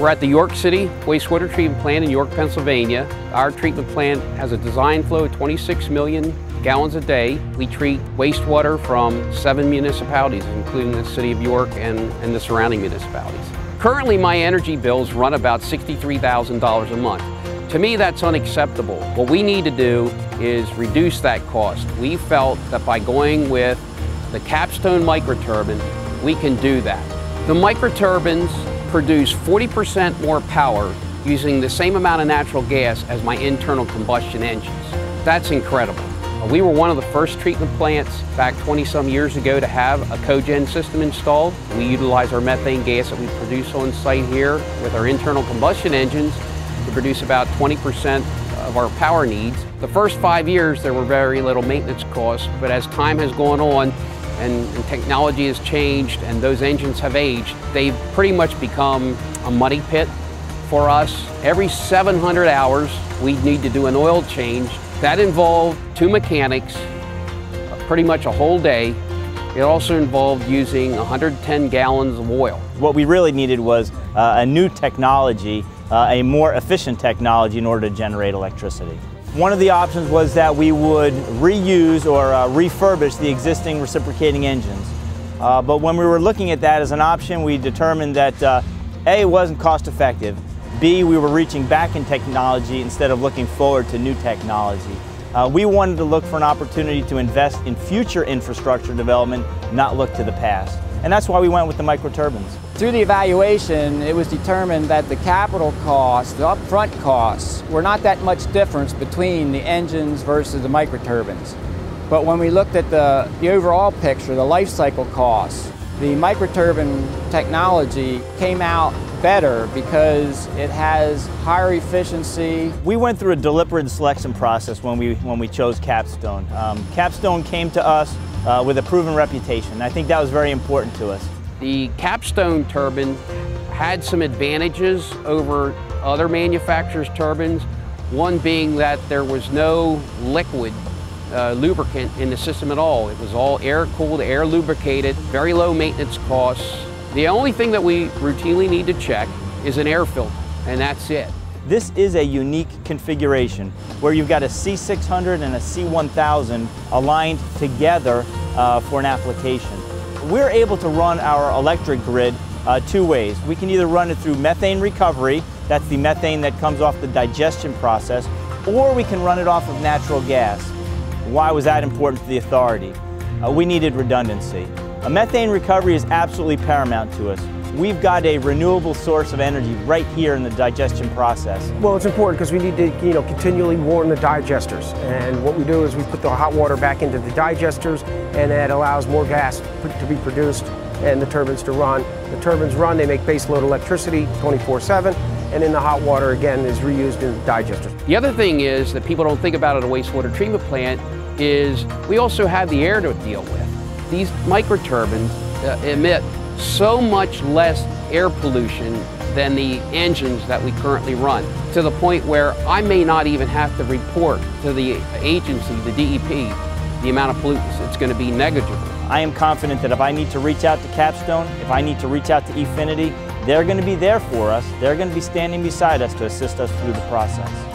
We're at the York City Wastewater Treatment Plant in York, Pennsylvania. Our treatment plant has a design flow of 26 million gallons a day. We treat wastewater from seven municipalities, including the city of York and, and the surrounding municipalities. Currently, my energy bills run about $63,000 a month. To me, that's unacceptable. What we need to do is reduce that cost. We felt that by going with the Capstone microturbine, we can do that. The microturbines produce 40% more power using the same amount of natural gas as my internal combustion engines. That's incredible. We were one of the first treatment plants back 20 some years ago to have a cogen system installed. We utilize our methane gas that we produce on site here with our internal combustion engines to produce about 20% of our power needs. The first five years there were very little maintenance costs, but as time has gone on and, and technology has changed and those engines have aged, they've pretty much become a money pit for us. Every 700 hours we need to do an oil change that involved two mechanics, pretty much a whole day. It also involved using 110 gallons of oil. What we really needed was uh, a new technology, uh, a more efficient technology in order to generate electricity. One of the options was that we would reuse or uh, refurbish the existing reciprocating engines. Uh, but when we were looking at that as an option, we determined that uh, A, wasn't cost effective, B, we were reaching back in technology instead of looking forward to new technology. Uh, we wanted to look for an opportunity to invest in future infrastructure development, not look to the past. And that's why we went with the microturbines. Through the evaluation, it was determined that the capital costs, the upfront costs, were not that much difference between the engines versus the microturbines. But when we looked at the, the overall picture, the life cycle costs, the microturbine technology came out better because it has higher efficiency. We went through a deliberate selection process when we, when we chose Capstone. Um, Capstone came to us uh, with a proven reputation. I think that was very important to us. The Capstone turbine had some advantages over other manufacturers' turbines, one being that there was no liquid uh, lubricant in the system at all. It was all air cooled, air lubricated, very low maintenance costs. The only thing that we routinely need to check is an air filter, and that's it. This is a unique configuration where you've got a C600 and a C1000 aligned together uh, for an application. We're able to run our electric grid uh, two ways. We can either run it through methane recovery, that's the methane that comes off the digestion process, or we can run it off of natural gas. Why was that important to the authority? Uh, we needed redundancy. A methane recovery is absolutely paramount to us. We've got a renewable source of energy right here in the digestion process. Well, it's important because we need to, you know, continually warm the digesters. And what we do is we put the hot water back into the digesters and that allows more gas to be produced and the turbines to run. The turbines run, they make baseload electricity 24-7 and then the hot water again is reused in the digesters. The other thing is that people don't think about at a wastewater treatment plant is we also have the air to deal with. These microturbines uh, emit so much less air pollution than the engines that we currently run, to the point where I may not even have to report to the agency, the DEP, the amount of pollutants. It's going to be negligible. I am confident that if I need to reach out to Capstone, if I need to reach out to eFinity, they're going to be there for us. They're going to be standing beside us to assist us through the process.